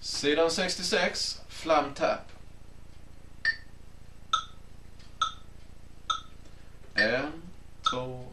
Sidan 66, Flam Tap. En, två,